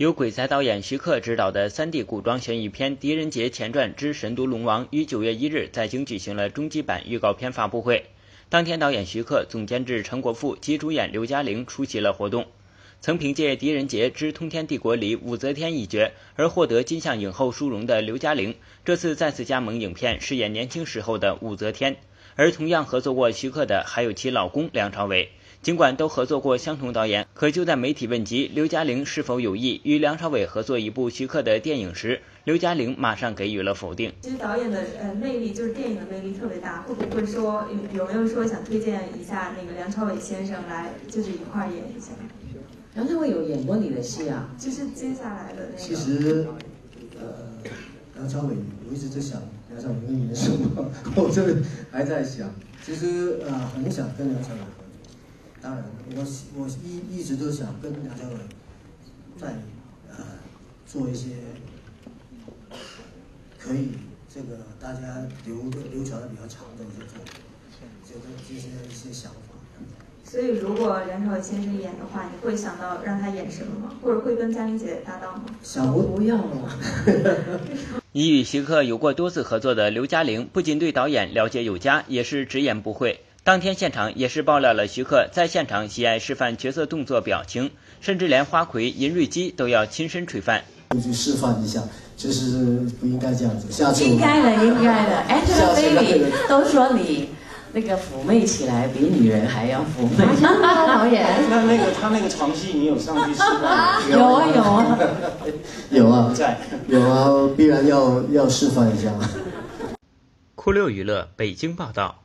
由鬼才导演徐克执导的 3D 古装悬疑片《狄仁杰前传之神都龙王》于九月一日在京举行了终极版预告片发布会。当天，导演徐克、总监制陈国富及主演刘嘉玲出席了活动。曾凭借《狄仁杰之通天帝国》里武则天一角而获得金像影后殊荣的刘嘉玲，这次再次加盟影片，饰演年轻时候的武则天。而同样合作过徐克的还有其老公梁朝伟。尽管都合作过相同导演，可就在媒体问及刘嘉玲是否有意与梁朝伟合作一部徐克的电影时，刘嘉玲马上给予了否定。其实导演的呃魅力就是电影的魅力特别大，会不会说有有没有说想推荐一下那个梁朝伟先生来就是一块演一下？梁朝伟有演过你的戏啊？就是接下来的那个。其实，呃，梁朝伟，我一直在想梁朝伟会演什么，我这还在想。其实呃，很想跟梁朝伟。当然，我我一一直都想跟梁朝伟在呃做一些可以这个大家流流传的比较长的一些作品，这个这些一些想法。所以，如果梁朝伟先生演的话，你会想到让他演什么吗？或者会跟嘉玲姐搭档吗？想不不要了。已与徐克有过多次合作的刘嘉玲，不仅对导演了解有加，也是直言不讳。当天现场也是爆料了徐克在现场喜爱示范角色动作表情，甚至连花魁尹瑞基都要亲身吹饭。去示范一下，就是不应该这样子。下次应该的，应该的。Angelababy 都说你那个妩媚起来比女人还要妩媚。导演，那那个他那个床戏你有上去示范？有啊有啊 有啊在有啊，必然要要示范一下。酷六娱乐北京报道。